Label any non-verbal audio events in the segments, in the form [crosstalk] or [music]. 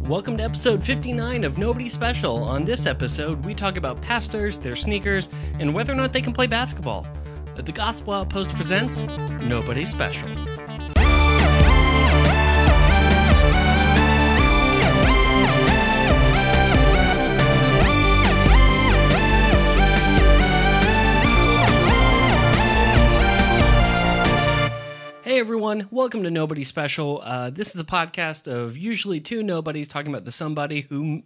Welcome to episode 59 of Nobody Special. On this episode, we talk about pastors, their sneakers, and whether or not they can play basketball. The Gospel Outpost presents Nobody Special. Everyone, welcome to Nobody Special. Uh, this is a podcast of usually two nobodies talking about the somebody who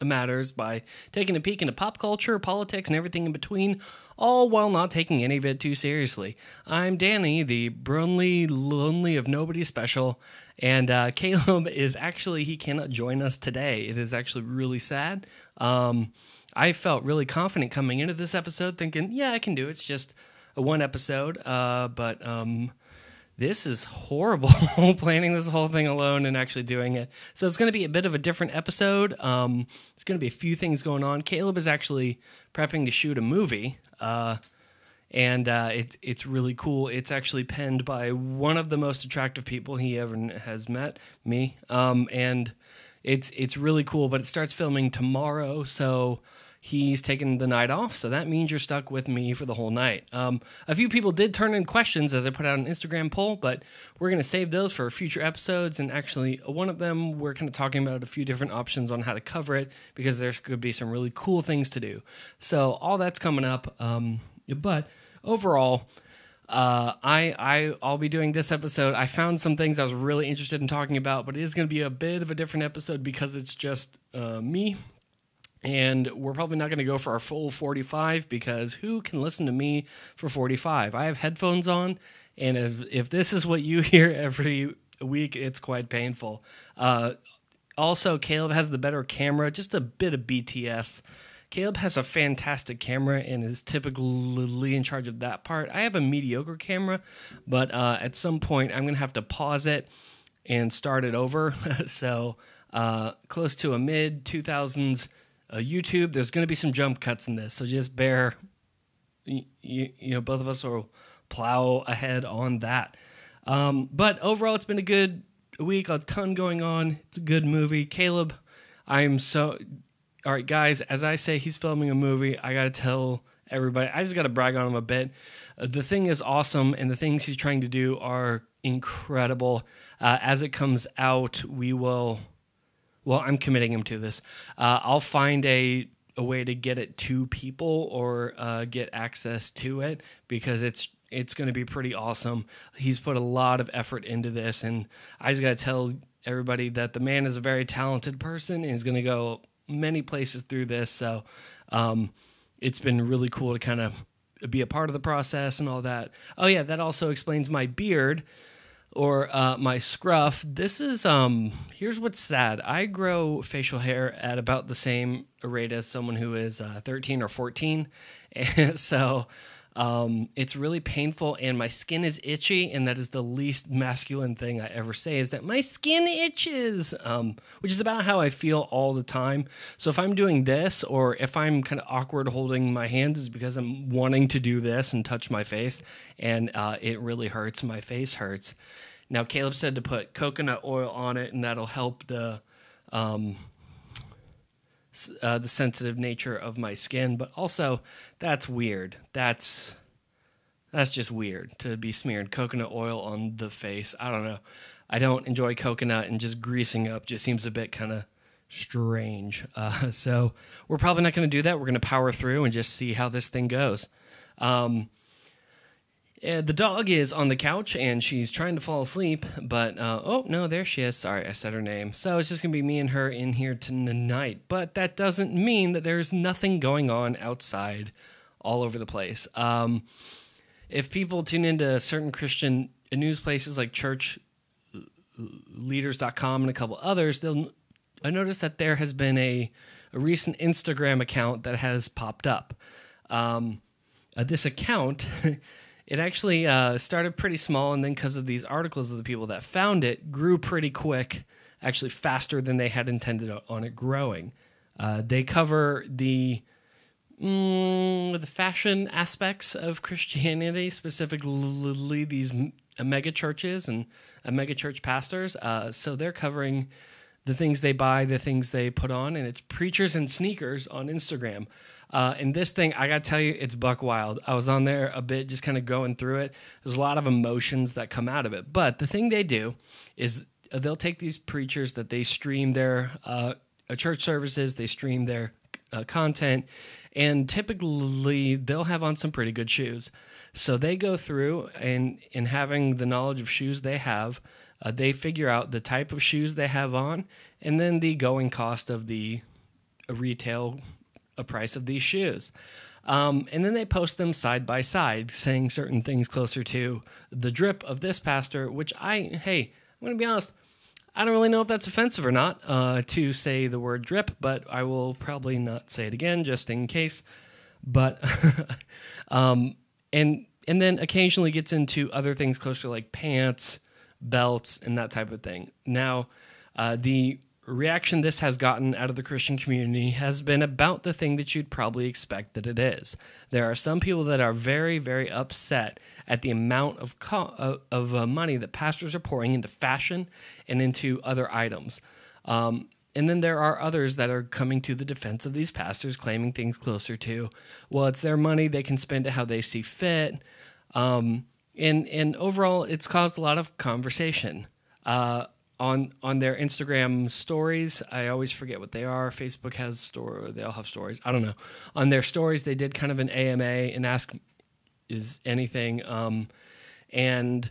matters by taking a peek into pop culture, politics, and everything in between, all while not taking any of it too seriously. I'm Danny, the Brunley Lonely of Nobody Special, and uh, Caleb [laughs] is actually, he cannot join us today. It is actually really sad. Um, I felt really confident coming into this episode, thinking, yeah, I can do it. It's just a one episode, uh, but. Um, this is horrible [laughs] planning this whole thing alone and actually doing it. So it's going to be a bit of a different episode. Um, it's going to be a few things going on. Caleb is actually prepping to shoot a movie, uh, and uh, it's it's really cool. It's actually penned by one of the most attractive people he ever has met, me, um, and it's it's really cool. But it starts filming tomorrow, so he's taking the night off, so that means you're stuck with me for the whole night. Um, a few people did turn in questions as I put out an Instagram poll, but we're going to save those for future episodes. And actually, one of them, we're kind of talking about a few different options on how to cover it because there could be some really cool things to do. So, all that's coming up. Um, but overall, uh, I I I'll be doing this episode. I found some things I was really interested in talking about, but it is going to be a bit of a different episode because it's just uh, me and we're probably not going to go for our full 45 because who can listen to me for 45? I have headphones on, and if, if this is what you [laughs] hear every week, it's quite painful. Uh, also, Caleb has the better camera, just a bit of BTS. Caleb has a fantastic camera and is typically in charge of that part. I have a mediocre camera, but uh, at some point, I'm going to have to pause it and start it over. [laughs] so, uh, close to a mid 2000s uh, YouTube. There's going to be some jump cuts in this, so just bear. You, you, know, both of us will plow ahead on that. Um, but overall, it's been a good week. A ton going on. It's a good movie. Caleb, I'm so. All right, guys. As I say, he's filming a movie. I got to tell everybody. I just got to brag on him a bit. Uh, the thing is awesome, and the things he's trying to do are incredible. Uh, as it comes out, we will well, I'm committing him to this. Uh, I'll find a a way to get it to people or uh, get access to it because it's it's going to be pretty awesome. He's put a lot of effort into this, and I just got to tell everybody that the man is a very talented person and is going to go many places through this. So um, it's been really cool to kind of be a part of the process and all that. Oh yeah, that also explains my beard or uh, my scruff. This is um. Here's what's sad. I grow facial hair at about the same rate as someone who is uh, 13 or 14, and [laughs] so um, it's really painful, and my skin is itchy, and that is the least masculine thing I ever say is that my skin itches, um, which is about how I feel all the time. So if I'm doing this, or if I'm kind of awkward holding my hands, is because I'm wanting to do this and touch my face, and uh, it really hurts. My face hurts. Now Caleb said to put coconut oil on it, and that'll help the um, uh, the sensitive nature of my skin, but also that's weird. That's that's just weird to be smeared coconut oil on the face. I don't know. I don't enjoy coconut, and just greasing up just seems a bit kind of strange. [laughs] Uh, so we're probably not going to do that. We're going to power through and just see how this thing goes. Um, uh, the dog is on the couch and she's trying to fall asleep, but uh, oh no, there she is. Sorry, I said her name. So it's just gonna be me and her in here tonight. But that doesn't mean that there's nothing going on outside, all over the place. Um, if people tune into certain Christian news places like churchleaders.com and a couple others, they'll I that there has been a, a recent Instagram account that has popped up. Um, uh, this account [laughs] it actually uh, started pretty small, and then because of these articles of the people that found it, grew pretty quick, actually faster than they had intended on it growing. Uh, they cover the mm, the fashion aspects of Christianity, specifically these mega churches and mega church pastors. Uh, so they're covering the things they buy, the things they put on, and it's preachers and sneakers on Instagram. Uh, and this thing, I gotta tell you, it's buck wild. I was on there a bit, just kind of going through it. There's a lot of emotions that come out of it. But the thing they do is they'll take these preachers that they stream their uh, church services, they stream their uh, content, and typically they'll have on some pretty good shoes. So they go through and in having the knowledge of shoes they have, uh, they figure out the type of shoes they have on, and then the going cost of the retail uh, price of these shoes. Um, and then they post them side by side, saying certain things closer to the drip of this pastor, which I, hey, I'm going to be honest, I don't really know if that's offensive or not uh, to say the word drip, but I will probably not say it again just in case. But, [laughs] um, and, and then occasionally gets into other things closer like pants, belts, and that type of thing. Now, uh, the reaction this has gotten out of the Christian community has been about the thing that you'd probably expect that it is. There are some people that are very, very upset at the amount of co- uh, of uh, money that pastors are pouring into fashion and into other items. Um, and then there are others that are coming to the defense of these pastors, claiming things closer to, well, it's their money; they can spend it how they see fit. Um, and and overall, it's caused a lot of conversation. Uh, on on their Instagram stories. I always forget what they are. Facebook has store. They all have stories. I don't know. On their stories, they did kind of an AMA and ask is anything. Um, and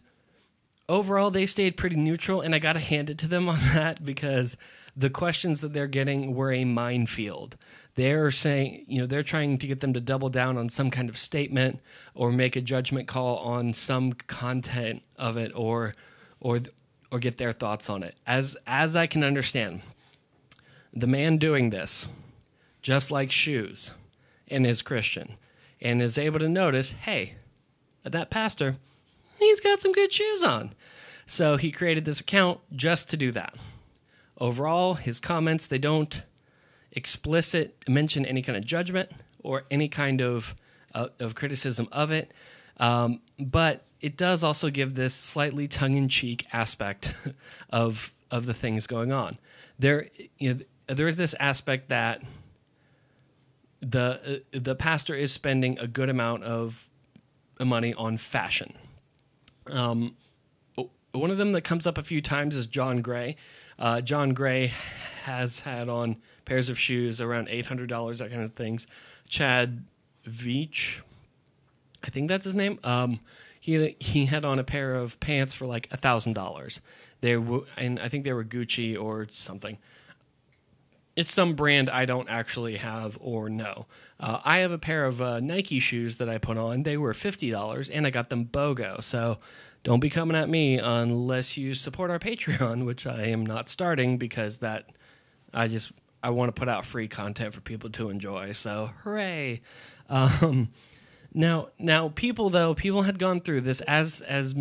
overall, they stayed pretty neutral, and I got to hand it to them [laughs] on that because the questions that they're getting were a minefield. They're saying, you know, they're trying to get them to double down on some kind of statement or make a judgment call on some content of it or or or get their thoughts on it. As as I can understand, the man doing this, just like shoes, and is Christian, and is able to notice, hey, that pastor, he's got some good shoes on. So he created this account just to do that. Overall, his comments they don't explicit mention any kind of judgment or any kind of uh, of criticism of it, um, but it does also give this slightly tongue-in-cheek aspect [laughs] of of the things going on. There, you know, there is this aspect that the uh, the pastor is spending a good amount of money on fashion. Um, one of them that comes up a few times is John Gray. Uh, John Gray has had on pairs of shoes around eight hundred dollars, that kind of things. Chad Veach, I think that's his name. Um, he he had on a pair of pants for like a thousand dollars. They were, and I think they were Gucci or something. It's some brand I don't actually have or know. Uh, I have a pair of uh, Nike shoes that I put on. They were fifty dollars, and I got them BOGO. So don't be coming at me unless you support our Patreon, which I am not starting because that I just I want to put out free content for people to enjoy. So hooray! Um, now, now people though people had gone through this as as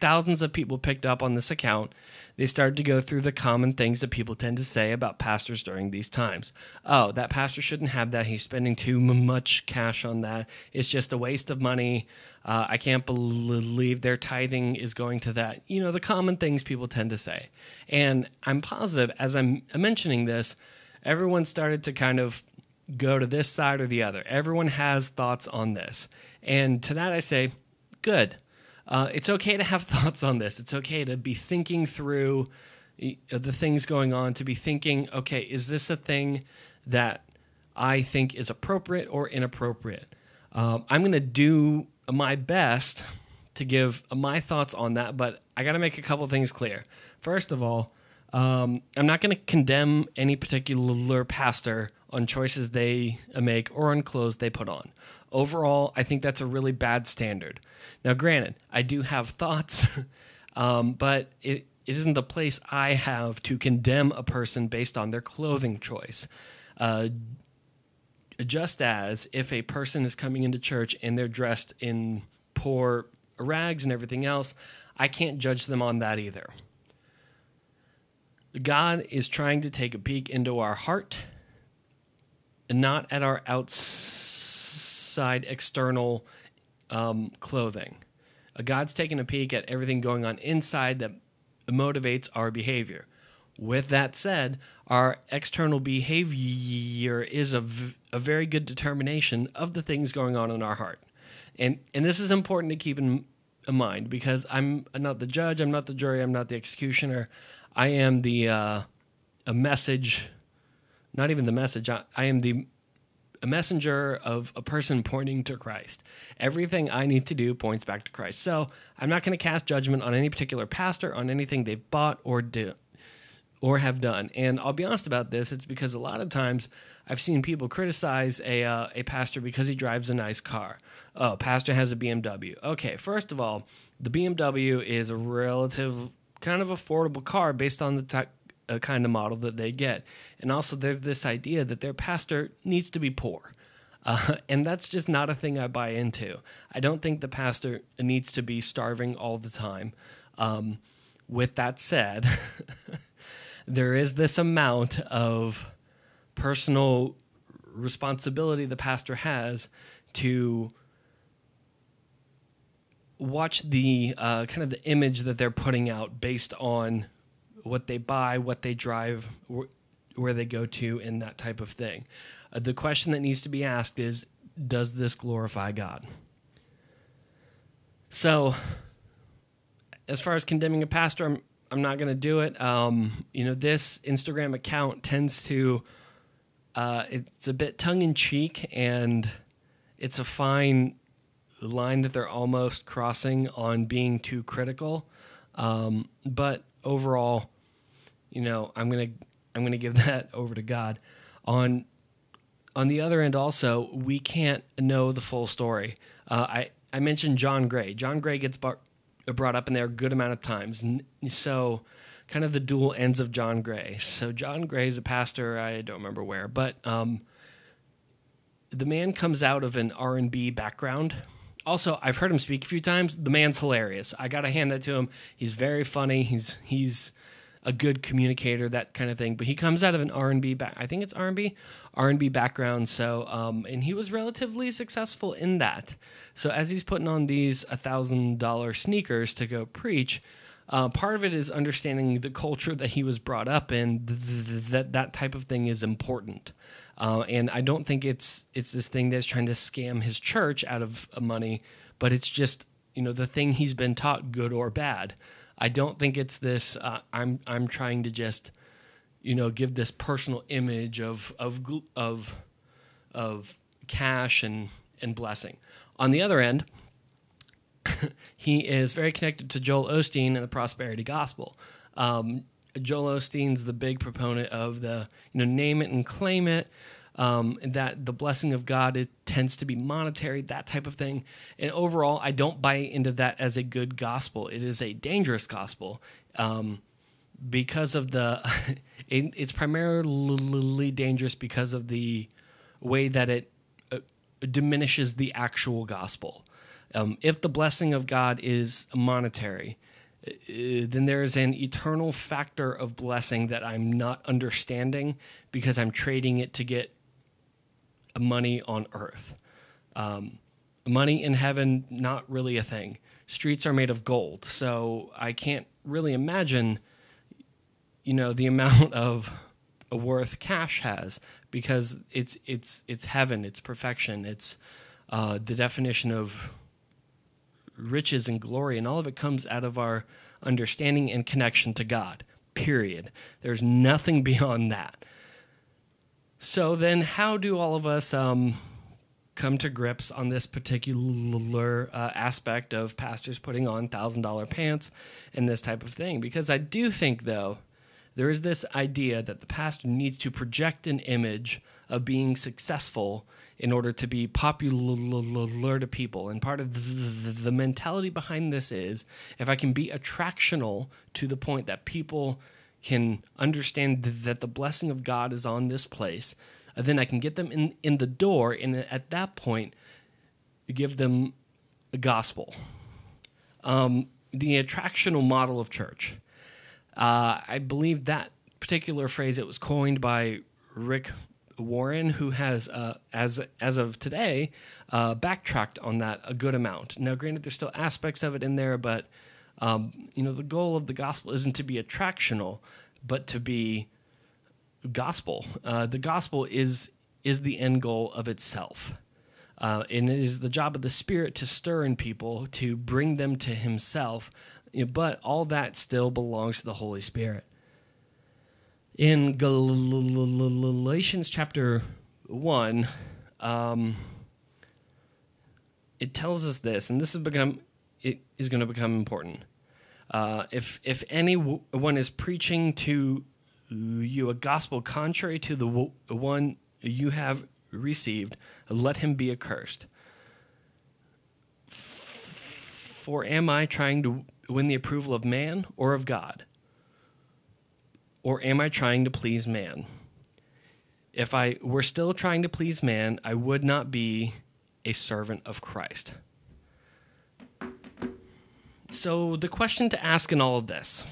thousands of people picked up on this account. They started to go through the common things that people tend to say about pastors during these times. Oh, that pastor shouldn't have that. He's spending too much cash on that. It's just a waste of money. Uh, I can't believe their tithing is going to that. You know, the common things people tend to say. And I'm positive as I'm mentioning this, everyone started to kind of go to this side or the other. Everyone has thoughts on this. And to that I say, good. Uh, it's okay to have [laughs] thoughts on this. It's okay to be thinking through the things going on, to be thinking, okay, is this a thing that I think is appropriate or inappropriate? Um, I'm going to do my best to give my thoughts on that, but I got to make a couple things clear. First of all, um, I'm not going to condemn any particular pastor on choices they make or on clothes they put on. Overall, I think that's a really bad standard. Now, granted, I do have [laughs] thoughts, um, but it, it isn't the place I have to condemn a person based on their clothing choice. Uh, just as if a person is coming into church and they're dressed in poor rags and everything else, I can't judge them on that either. God is trying to take a peek into our heart not at our outside external um, clothing. God's taking a peek at everything going on inside that motivates our behavior. With that said, our external behavior is a, v- a very good determination of the things going on in our heart. And, and this is important to keep in, in mind because I'm not the judge, I'm not the jury, I'm not the executioner. I am the uh, a message, not even the message. I, I am the a messenger of a person pointing to Christ. Everything I need to do points back to Christ. So I'm not going to cast judgment on any particular pastor on anything they've bought or do or have done. And I'll be honest about this. It's because a lot of times I've seen people criticize a uh, a pastor because he drives a nice car. Oh, pastor has a BMW. Okay, first of all, the BMW is a relative kind of affordable car based on the type a kind of model that they get. And also, there's this idea that their pastor needs to be poor. Uh, and that's just not a thing I buy into. I don't think the pastor needs to be starving all the time. Um, with that said, [laughs] there is this amount of personal responsibility the pastor has to watch the uh, kind of the image that they're putting out based on what they buy, what they drive, wh- where they go to, and that type of thing. Uh, the question that needs to be asked is Does this glorify God? So, as far as condemning a pastor, I'm, I'm not going to do it. Um, you know, this Instagram account tends to, uh, it's a bit tongue in cheek and it's a fine line that they're almost crossing on being too critical. Um, but overall, you know, I'm gonna I'm gonna give [laughs] that over to God. On on the other end, also, we can't know the full story. Uh, I I mentioned John Gray. John Gray gets bar- brought up in there a good amount of times. So, kind of the dual ends of John Gray. So, John Gray is a pastor. I don't remember where, but um, the man comes out of an R and B background. Also, I've heard him speak a few times. The man's hilarious. I gotta hand that to him. He's very funny. He's he's a good communicator, that kind of thing. But he comes out of an R and B back. I think it's R and B, R and B background. So, um, and he was relatively successful in that. So as he's putting on these thousand dollar sneakers to go preach, uh, part of it is understanding the culture that he was brought up in. Th- th- that that type of thing is important. Uh, and I don't think it's it's this thing that's trying to scam his church out of money, but it's just you know the thing he's been taught, good or bad. I don't think it's this. Uh, I'm I'm trying to just, you know, give this personal image of of of of cash and and blessing. On the other end, [laughs] he is very connected to Joel Osteen and the prosperity gospel. Um, Joel Osteen's the big proponent of the you know name it and claim it um, that the blessing of God it tends to be monetary, that type of thing. And overall, I don't buy into that as a good gospel. It is a dangerous gospel um, because of the. [laughs] it, it's primarily dangerous because of the way that it uh, diminishes the actual gospel. Um, if the blessing of God is monetary, then there is an eternal factor of blessing that I'm not understanding because I'm trading it to get money on earth. Um, money in heaven, not really a thing. Streets are made of gold, so I can't really imagine, you know, the [laughs] amount of worth cash has because it's it's it's heaven, it's perfection, it's uh, the definition of riches and glory, and all of it comes out of our understanding and connection to God. Period. There's nothing [laughs] beyond that. So then, how do all of us um, come to grips on this particular uh, aspect of pastors putting on thousand dollar pants and this type of thing? Because I do think, though, there is this idea that the pastor needs to project an image of being successful in order to be popular to people. And part of the, mentality behind this is if I can be attractional to the point that people can understand that the blessing of God is on this place, uh, then I can get them in, in the door, and at that point, give them the gospel. Um, the attractional model of church. Uh, I believe that particular phrase it was coined by Rick Warren, who has, uh, as as of today, uh, backtracked on that a good amount. Now, granted, there's still aspects of it in there, but um, you know, the goal of the gospel isn't to be attractional. but to be gospel. Uh, the gospel is is the end goal of itself. Uh, and it is the job of the Spirit to stir in people, to bring them to Himself, but all that still belongs to the Holy Spirit. In Galatians chapter 1, um, it tells us this, and this is become it is going to become important. Uh, if if anyone is preaching to you a gospel contrary to the one you have received, let him be accursed. For am I trying to win the approval of man or of God? Or am I trying to please man? If I were still trying to please man, I would not be a servant of Christ. So, the question to ask in all of this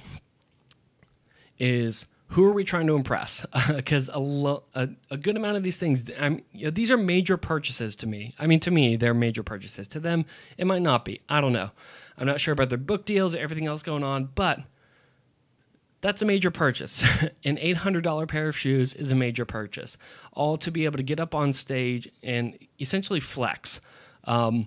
is who are we trying to impress? [laughs] Because a, lo- a, a, good amount of these things, I'm, these are major purchases to me. I mean, to me, they're major purchases. To them, it might not be. I don't know. I'm not sure about their book deals or everything else going on, but that's a major purchase. [laughs] An $800 pair of shoes is a major purchase, all to be able to get up on stage and essentially flex. Um,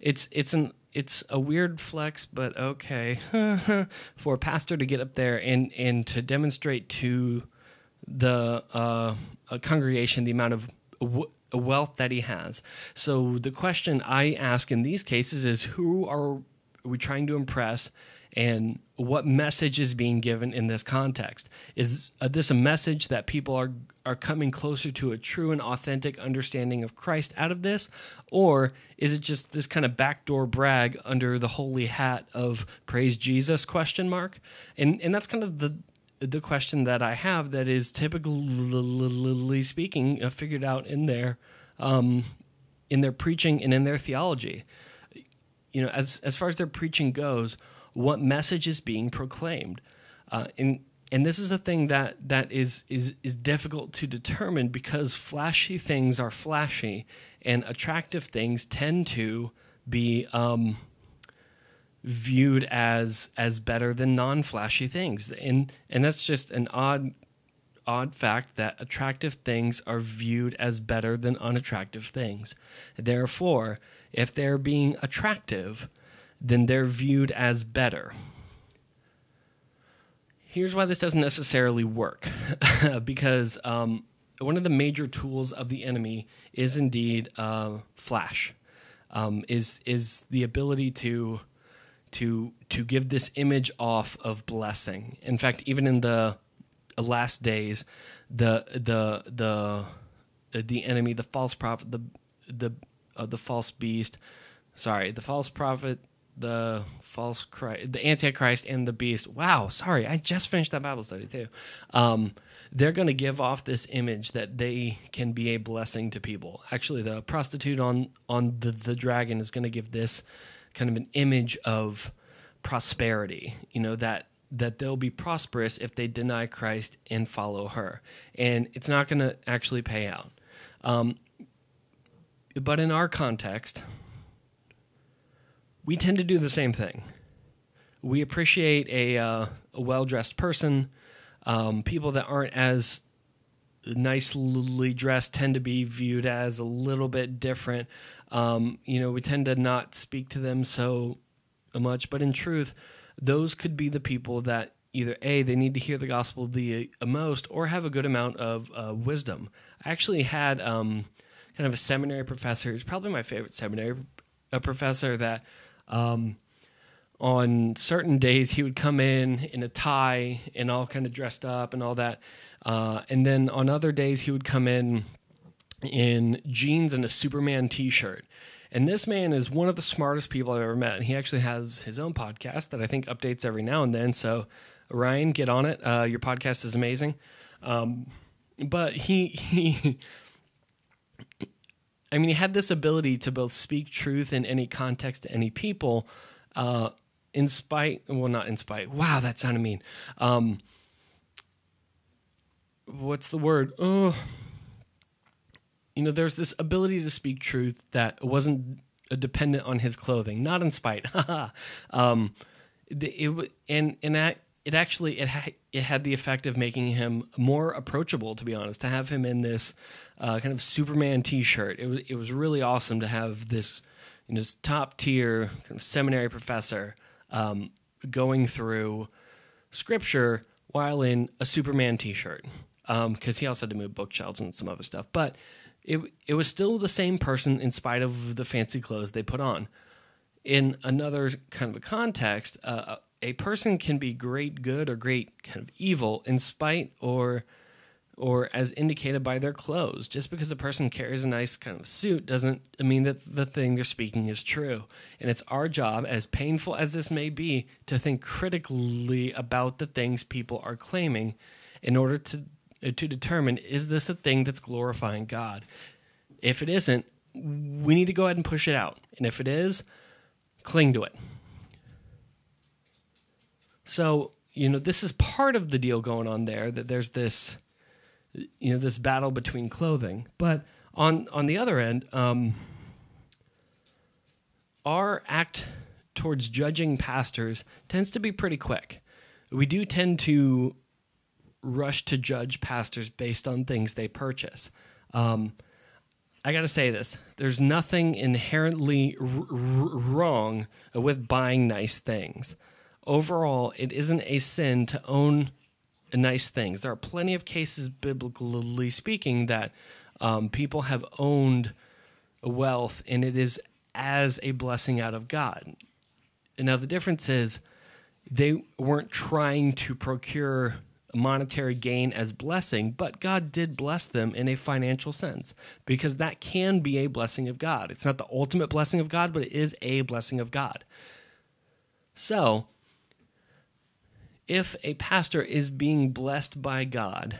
it's it's an it's a weird flex, but okay, [laughs] for a pastor to get up there and and to demonstrate to the uh, congregation the amount of wealth that he has. So the question I ask in these cases is, who are we trying to impress? and what message is being given in this context. Is uh, this a message that people are are coming closer to a true and authentic understanding of Christ out of this, or is it just this kind of backdoor brag under the holy hat of praise Jesus question mark? And and that's kind of the the question that I have that is typically speaking uh, figured out in their um, in their preaching and in their theology. You know, as as far as their preaching goes what message is being proclaimed. Uh, and and this is a thing that that is is is difficult to determine because flashy things are flashy, and attractive things tend to be um, viewed as as better than non-flashy things, and and that's just an odd odd fact that attractive things are viewed as better than unattractive things. Therefore, if they're being attractive, then they're viewed as better. Here's why this doesn't necessarily work [laughs] because um, one of the major tools of the enemy is indeed uh, flash, um, is, is the ability to, to, to give this image off of blessing. In fact, even in the last days, the, the, the, the enemy, the false prophet, the, the, uh, the false beast, sorry, the false prophet, the false Christ, the Antichrist, and the beast. Wow, sorry, I just finished that Bible study too. Um, they're going to give off this image that they can be a blessing to people. Actually, the prostitute on on the, the dragon is going to give this kind of an image of prosperity. You know that that they'll be prosperous if they deny Christ and follow her, and it's not going to actually pay out. Um, but in our context, we tend to do the same thing. We appreciate a, uh, a well dressed person. Um, people that aren't as nicely dressed tend to be viewed as a little bit different. Um, you know, we tend to not speak to them so much, but in truth, those could be the people that either a they need to hear the gospel the uh, most or have a good amount of uh, wisdom. I actually had um, kind of a seminary professor. He's probably my favorite seminary a professor that um, on certain days, he would come in in a tie and all kind of dressed up and all that. Uh, and then on other days, he would come in in jeans and a Superman t shirt. And this man is one of the smartest people I've ever met. And he actually has his own podcast that I think updates every now and then. So, Ryan, get on it. Uh, your podcast is amazing. Um, but he, he, [laughs] I mean, he had this ability to both speak truth in any context to any people, uh, in spite, well, not in spite. Wow, that sounded mean. Um, what's the word? Oh, you know, there's this ability to speak truth that wasn't dependent on his clothing, not in spite. [laughs] um, it, and and it actually it ha- it had the effect of making him more approachable. To be honest, to have him in this uh, kind of Superman T-shirt, it was it was really awesome to have this you know, this top tier kind of seminary professor um, going through scripture while in a Superman T-shirt because um, he also had to move bookshelves and some other stuff, but. It, it was still the same person in spite of the fancy clothes they put on in another kind of a context, uh, a person can be great good or great kind of evil in spite or or as indicated by their clothes. Just because a person carries a nice kind of suit doesn't mean that the thing they're speaking is true. And it's our job, as painful as this may be, to think critically about the things people are claiming in order to to determine is this a thing that's glorifying God? If it isn't, we need to go ahead and push it out. And if it is, cling to it. So, you know, this is part of the deal going on there that there's this you know, this battle between clothing. But on on the other end, um, our act towards judging pastors tends to be pretty quick. We do tend to rush to judge pastors based on things they purchase. Um, I got to say this there's nothing inherently wrong with buying nice things. Overall, it isn't a sin to own nice things. There are plenty of cases, biblically speaking, that um, people have owned wealth and it is as a blessing out of God. And now, the difference is they weren't trying to procure monetary gain as blessing, but God did bless them in a financial sense because that can be a blessing of God. It's not the ultimate blessing of God, but it is a blessing of God. So, if a pastor is being blessed by God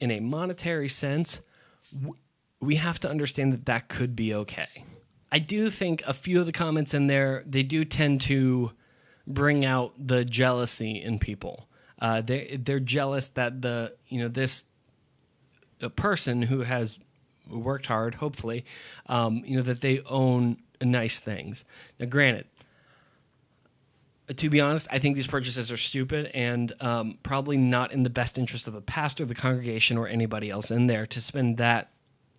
in a monetary sense, we have to understand that that could be okay. I do think a few of the comments in there, they do tend to bring out the jealousy in people. Uh, they they're jealous that the you know this a person who has worked hard, hopefully, um, you know that they own nice things. Now, granted, to be honest, I think these purchases are stupid and um, probably not in the best interest of the pastor, the congregation, or anybody else in there to spend that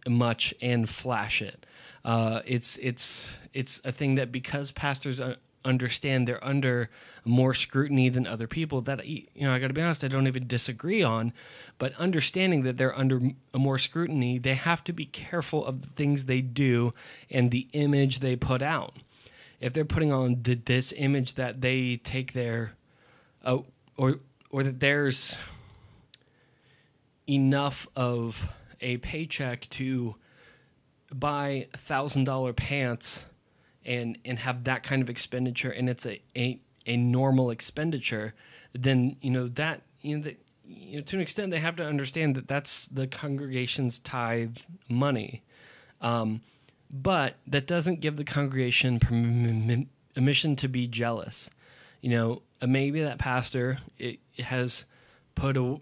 much and flash it. Uh, it's it's it's a thing that because pastors understand they're under more scrutiny than other people that you know I got to be honest I don't even disagree on but understanding that they're under more scrutiny they have to be careful of the things they do and the image they put out if they're putting on the, this image that they take their uh, or or that there's enough of a paycheck to buy thousand dollar pants and and have that kind of expenditure and it's a a, a normal expenditure then you know that you know, you know to an extent they have to understand that that's the congregation's tithe money. Um, but that doesn't give the congregation permission to be jealous. You know uh, maybe that pastor it has put a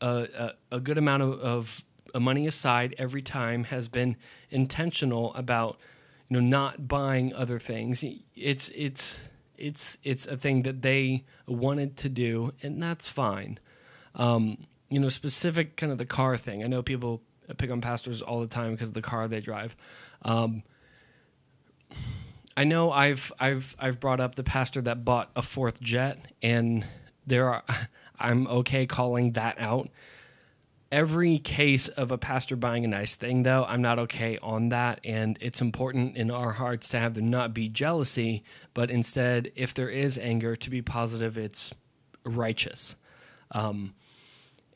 a, a good amount of, of money aside every time has been intentional about you know not buying other things. It's it's it's it's a thing that they wanted to do and that's fine. Um, you know specific kind of the car thing. I know people pick on pastors all the time because of the car they drive um, i know i've i've i've brought up the pastor that bought a fourth jet and there are [laughs] i'm okay calling that out every case of a pastor buying a nice thing, though, I'm not okay on that. And it's important in our hearts to have there not be jealousy, but instead, if there is anger, to be positive, it's righteous. Um,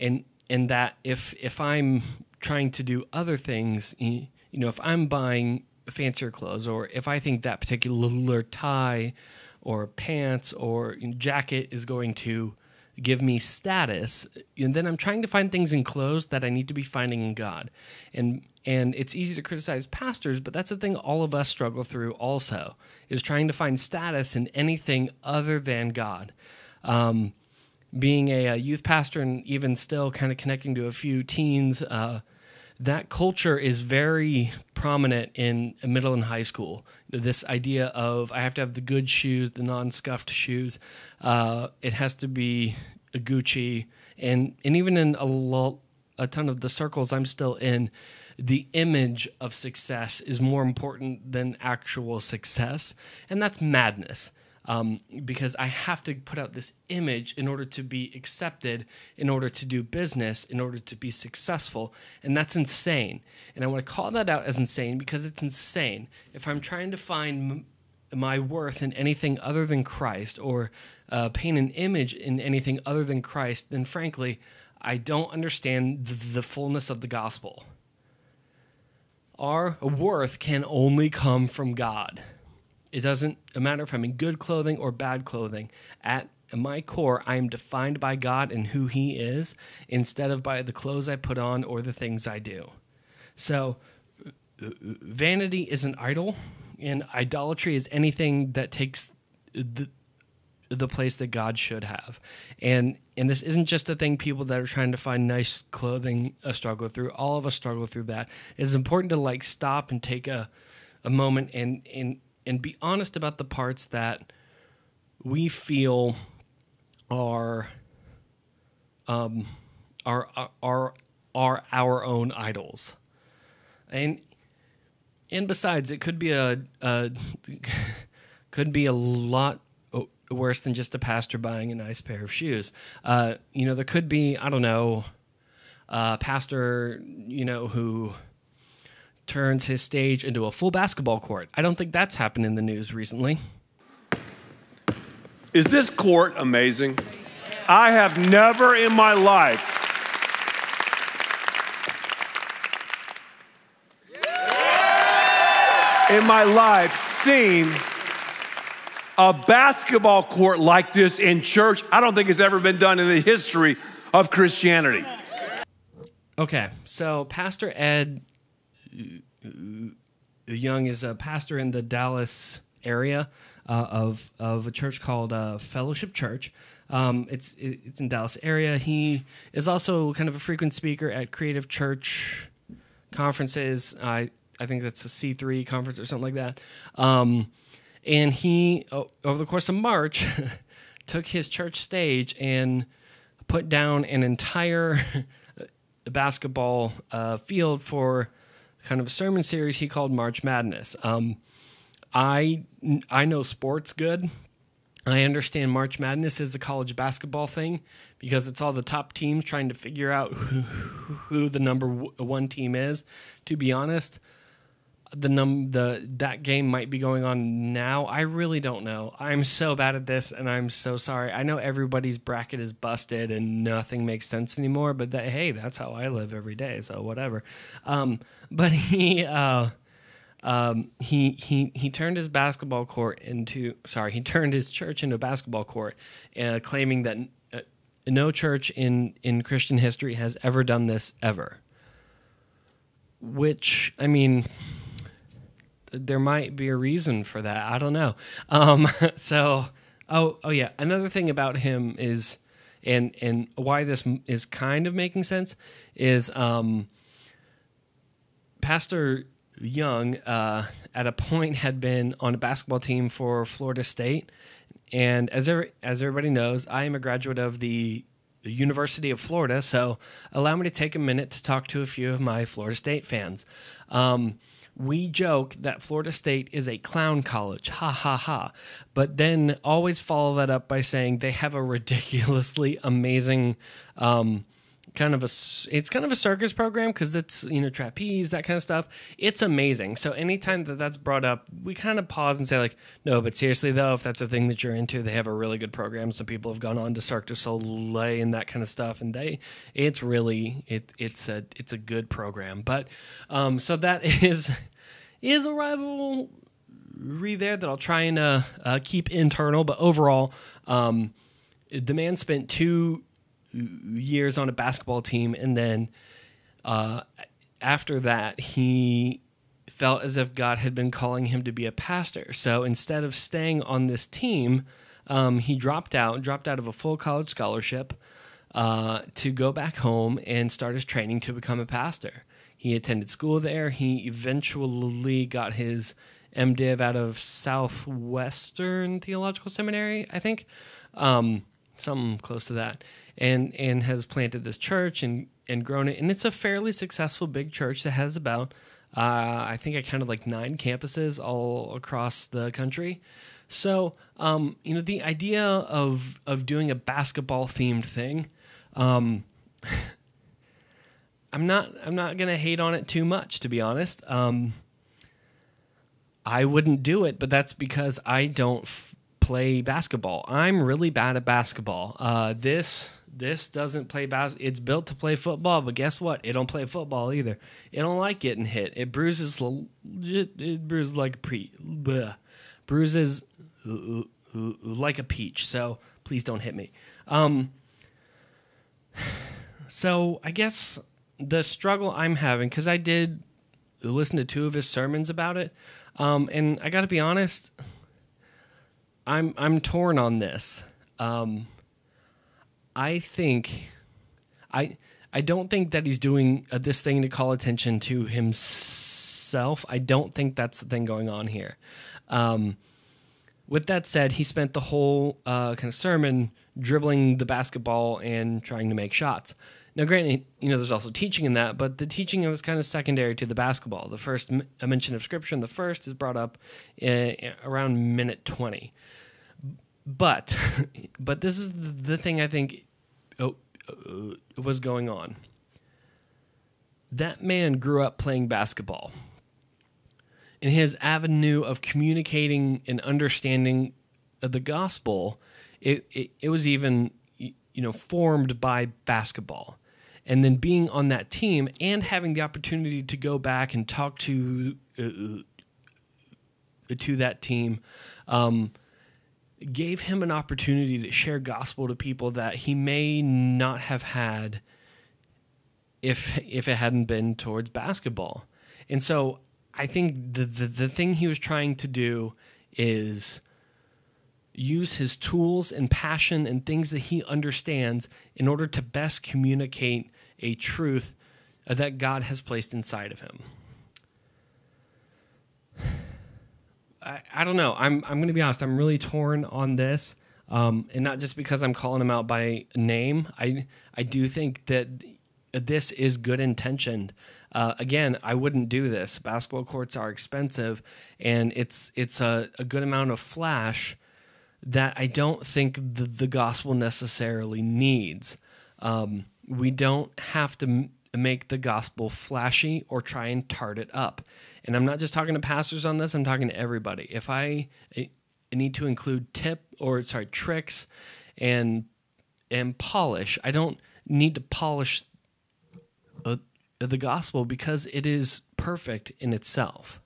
and and that if if I'm trying to do other things, you know, if I'm buying fancier clothes, or if I think that particular tie or pants or jacket is going to give me status and then i'm trying to find things in clothes that i need to be finding in god. And and it's easy to criticize pastors but that's the thing all of us struggle through also is trying to find status in anything other than god. Um, being a, a, youth pastor and even still kind of connecting to a few teens uh, that culture is very prominent in middle and high school. This idea of I have to have the good shoes, the non-scuffed shoes. Uh, it has to be a Gucci, and and even in a lot, a ton of the circles I'm still in, the image of success is more important than actual success, and that's madness um, because I have to put out this image in order to be accepted, in order to do business, in order to be successful. And that's insane. And I want to call that out as insane because it's insane. If I'm trying to find my worth in anything other than Christ or uh, paint an image in anything other than Christ, then frankly, I don't understand th- the fullness of the gospel. Our worth can only come from God. It doesn't matter if I'm in good clothing or bad clothing. At my core, I am defined by God and who He is instead of by the clothes I put on or the things I do. So, vanity is an idol, and idolatry is anything that takes the the place that God should have. And and this isn't just a thing people that are trying to find nice clothing uh, struggle through. All of us struggle through that. It's important to like stop and take a a moment and and and be honest about the parts that we feel are um are are are our own idols. And and besides it could be a, a [laughs] could be a lot worse than just a pastor buying a nice pair of shoes. Uh, you know, there could be, I don't know, a pastor, you know, who turns his stage into a full basketball court. I don't think that's happened in the news recently. Is this court amazing? I have never in my life in my life seen a basketball court like this in church. I don't think it's ever been done in the history of Christianity. Okay, so Pastor Ed Young is a pastor in the Dallas area uh, of of a church called uh, Fellowship Church. Um, it's it's in Dallas area. He is also kind of a frequent speaker at Creative Church conferences. I I think that's a C three conference or something like that. Um, and he over the course of March [laughs] took his church stage and put down an entire [laughs] basketball uh, field for kind of a sermon series he called March Madness. Um, I I know sports good. I understand March Madness is a college basketball thing because it's all the top teams trying to figure out who, who the number one team is. To be honest, the num the that game might be going on now. I really don't know. I'm so bad at this, and I'm so sorry. I know everybody's bracket is busted and nothing makes sense anymore. But that hey, that's how I live every day. So whatever. Um, but he. Uh, um, he he he turned his basketball court into sorry he turned his church into a basketball court, uh, claiming that uh, no church in in Christian history has ever done this ever. Which I mean, there might be a reason for that. I don't know. Um, [laughs] so, oh, oh yeah. Another thing about him is, and and why this is kind of making sense is, um, Pastor Young uh, at a point had been on a basketball team for Florida State, and as every, as everybody knows, I am a graduate of the University of Florida. So, allow me to take a minute to talk to a few of my Florida State fans. Um, we joke that Florida State is a clown college, ha ha ha, but then always follow that up by saying they have a ridiculously amazing um, kind of a it's kind of a circus program because it's you know trapeze that kind of stuff. It's amazing. So anytime that that's brought up we kind of pause and say like no but seriously though if that's a thing that you're into they have a really good program some people have gone on to Cirque du Soleil and that kind of stuff and they it's really it it's a it's a good program. But um so that [laughs] is is a rivalry there that I'll try and uh, uh, keep internal. But overall um the man spent two years on a basketball team, and then uh, after that, he felt as if God had been calling him to be a pastor. So instead of staying on this team, um, he dropped out, dropped out of a full college scholarship, uh, to go back home and start his training to become a pastor. He attended school there. He eventually got his MDiv out of Southwestern Theological Seminary, I think, um, something close to that, and and has planted this church and and grown it, and it's a fairly successful big church that has about uh, I think I counted like nine campuses all across the country. So, um, you know, the idea of of doing a basketball themed thing, um, [laughs] I'm not I'm not gonna hate on it too much, to be honest. Um, I wouldn't do it, but that's because I don't play basketball. I'm really bad at basketball. Uh, this this doesn't play bas. It's built to play football, but guess what? It don't play football either. It don't like getting hit. It bruises. It, it bruises like a pre. Bleh. Bruises like a peach. So please don't hit me. Um. So I guess the struggle I'm having because I did listen to two of his sermons about it, um, and I got to be honest. I'm I'm torn on this. Um, I think I I don't think that he's doing uh, this thing to call attention to himself. I don't think that's the thing going on here. Um, with that said, he spent the whole uh, kind of sermon dribbling the basketball and trying to make shots. Now, granted, you know, there's also teaching in that, but the teaching was kind of secondary to the basketball. The first a mention of scripture, and the first is brought up uh, around minute 20. But, [laughs] but this is the thing I think oh, uh, was going on. That man grew up playing basketball. And his avenue of communicating and understanding the gospel, it, it, it was even you know formed by basketball and then being on that team and having the opportunity to go back and talk to uh, uh to that team um, gave him an opportunity to share gospel to people that he may not have had if if it hadn't been towards basketball. And so I think the the, the thing he was trying to do is use his tools and passion and things that he understands in order to best communicate a truth that God has placed inside of him. I, I don't know. I'm I'm going to be honest. I'm really torn on this, um, and not just because I'm calling him out by name. I I do think that this is good intentioned. Uh, again, I wouldn't do this. Basketball courts are expensive, and it's it's a, a good amount of flash that I don't think the, the gospel necessarily needs. Um, we don't have to make the gospel flashy or try and tart it up. And I'm not just talking to pastors on this, I'm talking to everybody. If I, I need to include tip or sorry, tricks and and polish, I don't need to polish uh, the gospel because it is perfect in itself.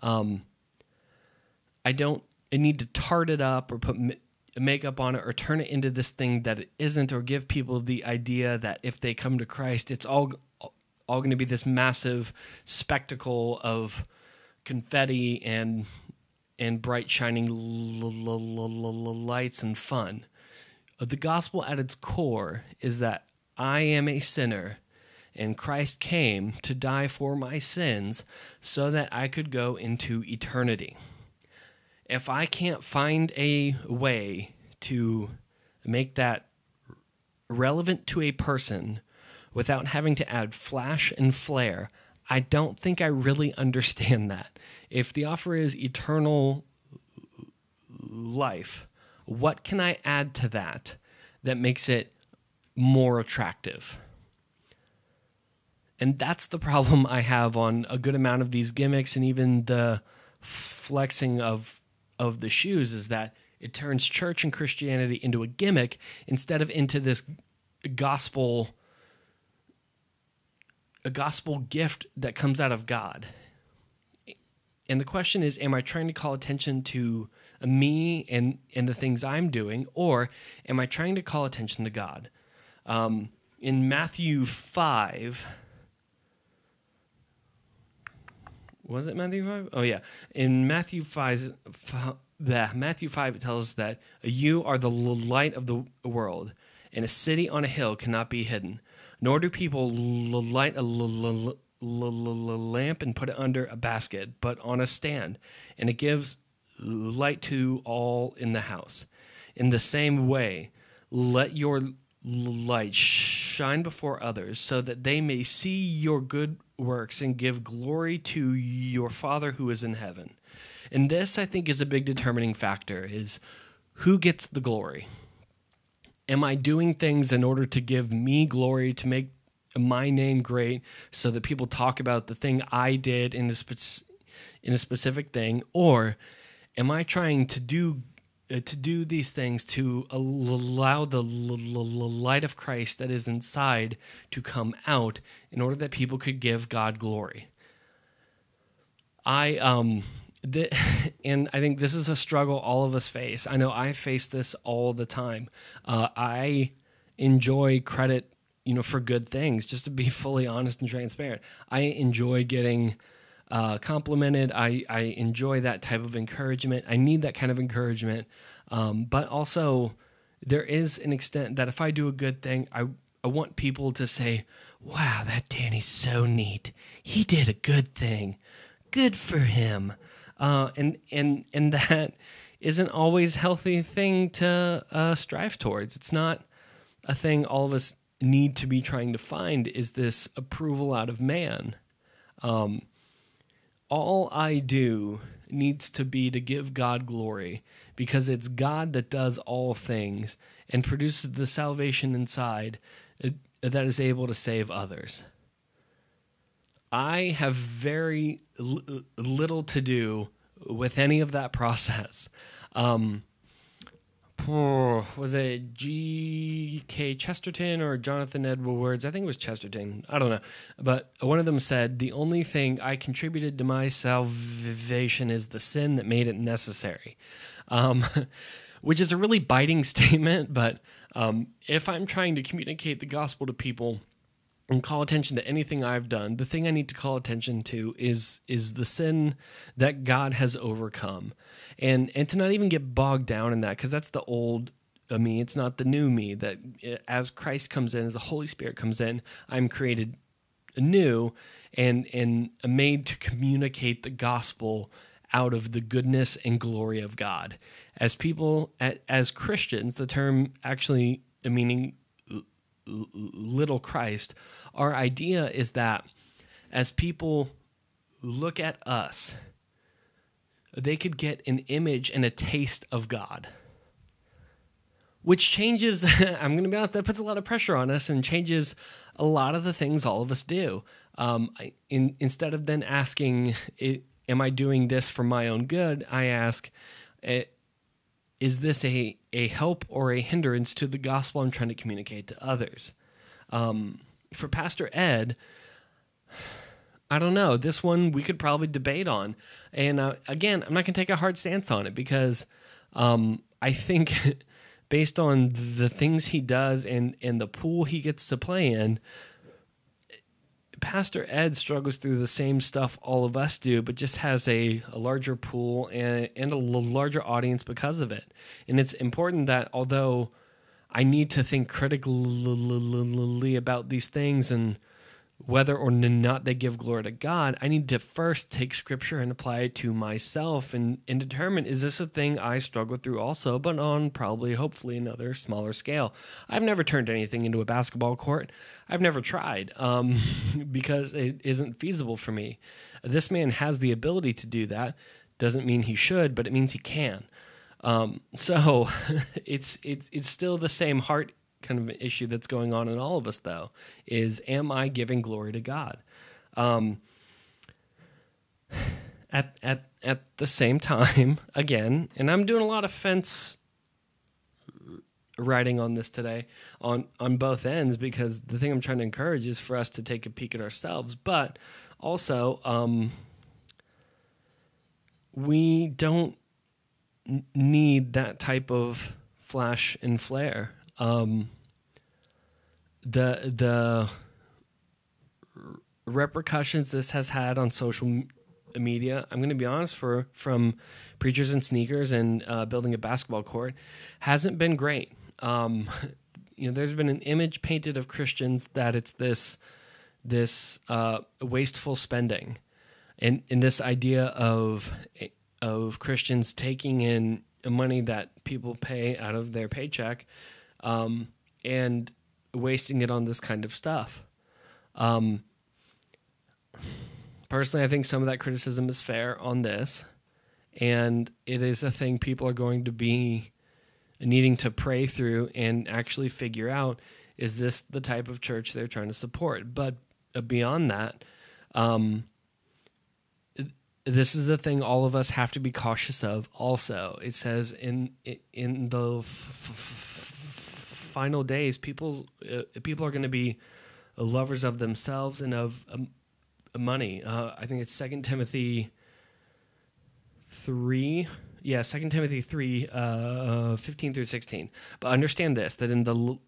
Um, I don't I need to tart it up or put makeup on it or turn it into this thing that it isn't or give people the idea that if they come to Christ, it's all all going to be this massive spectacle of confetti and and bright shining lights and fun. Uh, the gospel at its core is that I am a sinner and Christ came to die for my sins so that I could go into eternity. If I can't find a way to make that relevant to a person without having to add flash and flare, I don't think I really [laughs] understand that. If the offer is eternal life, what can I add to that that makes it more attractive? And that's the problem I have on a good amount of these gimmicks and even the flexing of of the shoes is that it turns church and Christianity into a gimmick instead of into this gospel a gospel gift that comes out of God. And the question is, am I trying to call attention to me and, and the things I'm doing, or am I trying to call attention to God? Um, in Matthew 5, was it Matthew 5? Oh, yeah. In Matthew 5, the Matthew 5, it tells us that you are the light of the world. and a city on a hill cannot be hidden. Nor do people light a lamp and put it under a basket, but on a stand, and it gives light to all in the house. In the same way, let your light shine before others, so that they may see your good works and give glory to your Father who is in heaven. And this, I think, is a big determining factor: is who gets the glory. Am I doing things in order to give me glory, to make my name great, so that people talk about the thing I did in a, spe- in a specific thing, or am I trying to do to do these things to allow the light of Christ that is inside to come out in order that people could give God glory? I um the, [laughs] and I think this is a struggle all of us face. I know I face this all the time. Uh, I enjoy credit, you know, for good things. Just to be [laughs] fully honest and transparent, I enjoy getting uh, complimented. I I enjoy that type of encouragement. I need that kind of encouragement. Um, but also, there is an extent that if I do a good thing, I I want people to say, "Wow, that Danny's so neat. He did a good thing. Good for him." Uh, and and and that isn't always healthy thing to uh, strive towards. It's not a thing all of us need to be trying to find. Is this approval out of man? Um, all I do needs to be to give God glory because it's God that does all things and produces the salvation inside uh, that is able to save others. I have very little to do with any of that [laughs] process. Um, was it G.K. Chesterton or Jonathan Edwards? I think it was Chesterton. I don't know. But one of them said, The only thing I contributed to my salvation is the sin that made it necessary. Um, [laughs] which is a really biting [laughs] statement. But um, if I'm trying to communicate the gospel to people, and call attention to anything I've done, the thing I need to call attention to is is the sin that God has overcome, and and to not even get bogged down in that because that's the old me. It's not the new me. That eh, as Christ comes in, as the Holy Spirit comes in, I'm created anew and and made to communicate the gospel out of the goodness and glory of God. As people, as Christians, the term actually meaning little Christ, our idea is that as people look at us, they could get an image and a taste of God. Which changes, [laughs] I'm going to be honest, that puts a lot of pressure on us and changes a lot of the things all of us do. Um, in, instead of then asking, Am I doing this for my own good? I ask, is this a, a help or a hindrance to the gospel I'm trying to communicate to others? Um, for Pastor Ed, I don't know. This one we could probably debate on. And uh, again, I'm not going to take a hard stance on it because um, I think, [laughs] based on the things he does and, and the pool he gets to play in, Pastor Ed struggles through the same stuff all of us do, but just has a, a larger pool and, and a larger audience because of it. And it's important that although I need to think critically about these things and whether or not they give glory to God, I need to first take scripture and apply it to myself and, and determine is this a thing I struggle through also, but on probably, hopefully, another smaller scale. I've never turned anything into a basketball court. I've never tried um, [laughs] because it isn't feasible for me. This man has the ability to do that. Doesn't mean he should, but it means he can. Um, so [laughs] it's it's it's still the same heart kind of an issue that's going on in all of us, though, is am I giving glory to God? Um, [sighs] at at at the same time, [laughs] again, and I'm doing a lot of fence writing on this today on on both ends because the thing I'm trying to encourage is for us to take a peek at ourselves, but also um, we don't need that type of flash and flare. Um, the the repercussions this has had on social media, I'm going to be honest, for from preachers and sneakers and uh, building a basketball court, hasn't been great. Um, [laughs] you know, there's been an image painted of Christians that it's this this uh, wasteful spending, and and this idea of of Christians taking in money that people pay out of their paycheck, um, and wasting it on this kind of stuff. Um, personally, I think some of that criticism is fair on this, and it is a thing people are going to be needing to pray through and actually figure out is this the type of church they're trying to support? But uh, beyond that, um, this is the thing all of us have to be cautious of. Also, it says in in the final days, people's uh, people are going to be lovers of themselves and of um, money. Uh, I think it's Second Timothy three yeah, Second Timothy 3, uh, 15 through 16. But understand this, that in the l-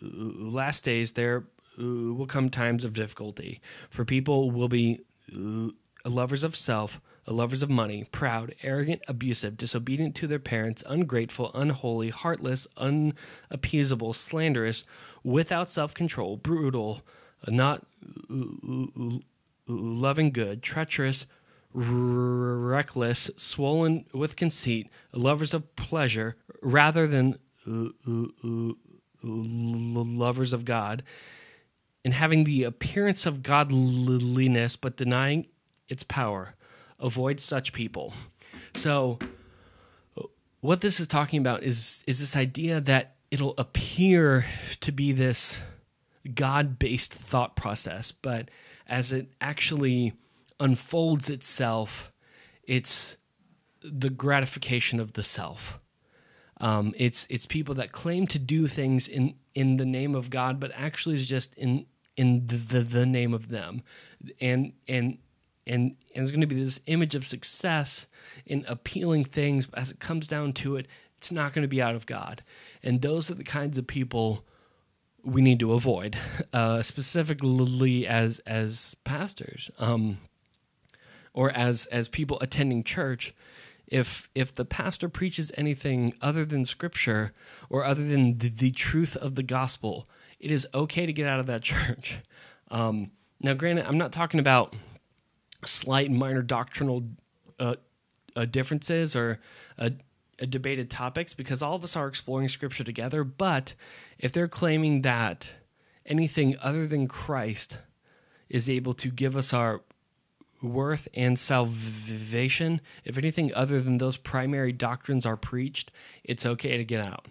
last days there uh, will come times of difficulty. For people will be uh, lovers of self, lovers of money, proud, arrogant, abusive, disobedient to their parents, ungrateful, unholy, heartless, unappeasable, slanderous, without self control, brutal, not loving good, treacherous, reckless, swollen with conceit, lovers of pleasure rather than lovers of God, and having the appearance of godliness but denying its power. Avoid such people. So, what this is talking about is is this idea that it'll appear to be this God-based thought process, but as it actually unfolds itself, it's the gratification of the self. Um, it's it's people that claim to do things in in the name of God, but actually is just in in the the, the name of them, and and and and there's going to be this image of success in appealing things, but as it comes down to it, it's not going to be out of God, and those are the kinds of people we need to avoid, [laughs] uh, specifically as as pastors. Um, or as as people attending church if if the pastor preaches anything other than scripture or other than the, the truth of the gospel it is okay to get out of that [laughs] church um, now granted i'm not talking about slight minor doctrinal uh, uh, differences or uh, debated topics because all of us are exploring scripture together but if they're claiming that anything other than christ is able to give us our worth and salvation, if anything other than those primary doctrines are preached, it's okay to get out.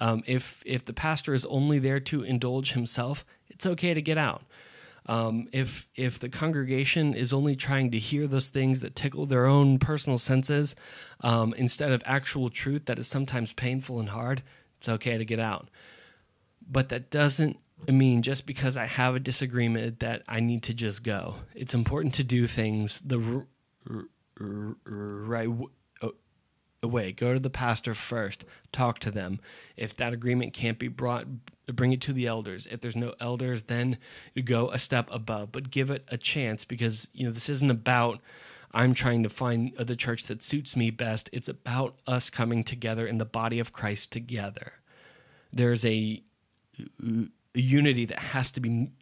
Um, if if the pastor is only there to indulge himself, it's okay to get out. Um, if if the congregation is only trying to hear those things that tickle their own personal senses um, instead of actual truth that is sometimes painful and hard, it's okay to get out. But that doesn't mean, just because I have a disagreement that I need to just go. It's important to do things the right way. Go to the pastor first. Talk to them. If that agreement can't be brought, bring it to the elders. If there's no elders, then go a step above. But give it a chance because you know this isn't about. I'm trying to find the church that suits me best. It's about us coming together in the body of Christ together. There's a unity that has to be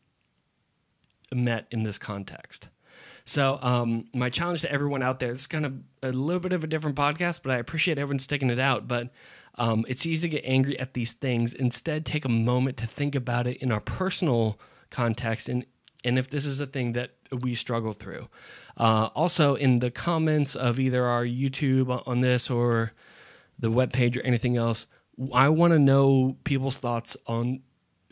met in this context. So, um, my challenge to everyone out there, is kind of a little bit of a different podcast, but I appreciate everyone sticking it out. But um, it's easy to get angry at these things. Instead, take a moment to think about it in our personal context and, and if this is a thing that we struggle through. Uh, also, in the comments of either our YouTube on this or the webpage or anything else, I want to know people's thoughts on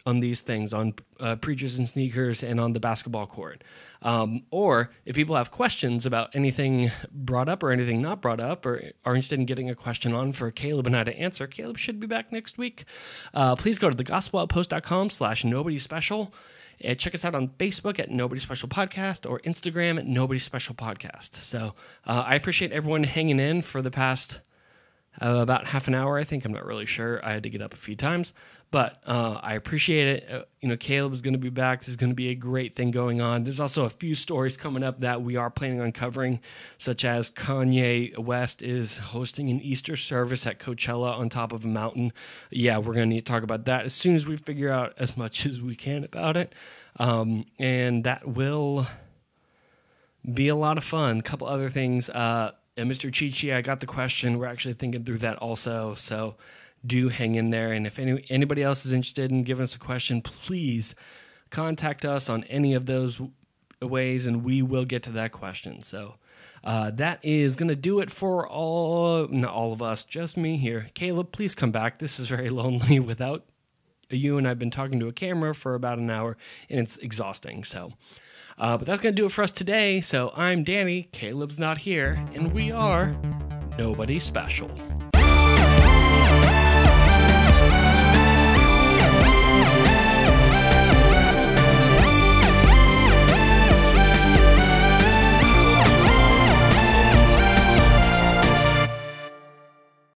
on these things on uh, preachers and sneakers and on the basketball court. Um, or if people have questions about anything brought up or anything not brought up, or are interested in getting a question on for Caleb and I to answer, Caleb should be back next week. Uh, please go to thegospeloutpost.com slash nobody special. And check us out on Facebook at Nobody Special Podcast or Instagram at Nobody Special Podcast. So uh, I appreciate everyone hanging in for the past uh, about half an hour, I think. I'm not really sure. I had to get up a few times, but uh, I appreciate it. Uh, you know, Caleb is going to be back. There's going to be a great thing going on. There's also a few stories coming up that we are planning on covering, such as Kanye West is hosting an Easter service at Coachella on top of a mountain. Yeah, we're going to need to talk about that as soon as we figure out as much as we can about it. Um, and that will be a lot of fun. A couple other things. Uh, and Mr. Chichi, I got the question. We're actually thinking through that also. So do hang in there. And if any, anybody else is interested in giving us a question, please contact us on any of those ways and we will get to that question. So uh, that is going to do it for all, not all of us, just me here. Caleb, please come back. This is very [laughs] lonely without you and I've been talking to a camera for about an hour and it's exhausting. So, uh, but that's going to do it for us today. So I'm Danny, Caleb's not here, and we are nobody special.